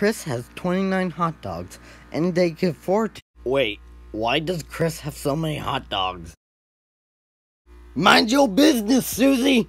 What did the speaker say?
Kris has 29 hot dogs, and they give 14. Wait, why does Kris have so many hot dogs? Mind your business, Susie!